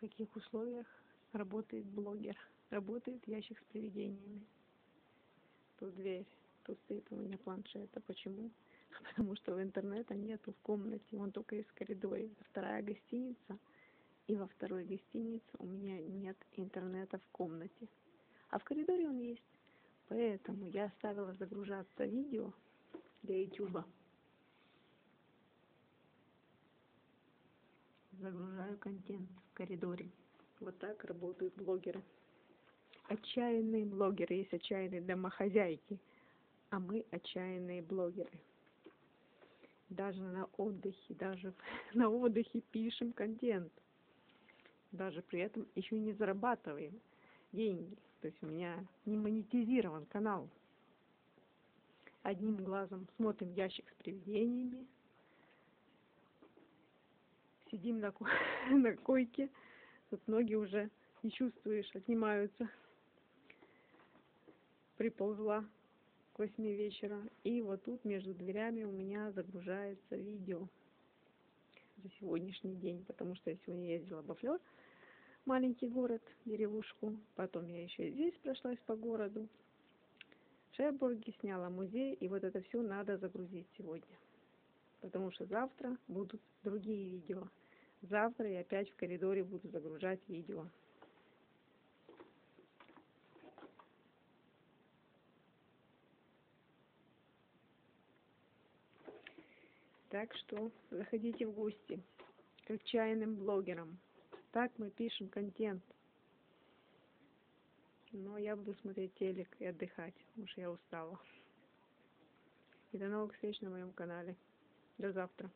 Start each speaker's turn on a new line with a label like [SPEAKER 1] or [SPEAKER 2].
[SPEAKER 1] каких условиях работает блогер. Работает ящик с привидениями. Тут дверь, тут стоит у меня планшет. А почему? Потому что интернета нету в комнате, он только из коридора. Вторая гостиница, и во второй гостинице у меня нет интернета в комнате. А в коридоре он есть. Поэтому я оставила загружаться видео для YouTube. Загружаю контент в коридоре. Вот так работают блогеры. Отчаянные блогеры. Есть отчаянные домохозяйки. А мы отчаянные блогеры. Даже на отдыхе, даже на отдыхе пишем контент. Даже при этом еще не зарабатываем деньги. То есть у меня не монетизирован канал. Одним глазом смотрим ящик с привидениями, сидим на, ко на койке, тут ноги уже не чувствуешь, отнимаются. Приползла к восьми вечера. И вот тут между дверями у меня загружается видео за сегодняшний день, потому что я сегодня ездила во Флёр, маленький город, деревушку. Потом я еще здесь прошлась по городу. В Шербурге сняла музей, и вот это все надо загрузить сегодня. Потому что завтра будут другие видео. Завтра я опять в коридоре буду загружать видео. Так что заходите в гости к отчаянным блогерам. Так мы пишем контент. Но я буду смотреть телек и отдыхать, потому что я устала. И до новых встреч на моем канале. до завтра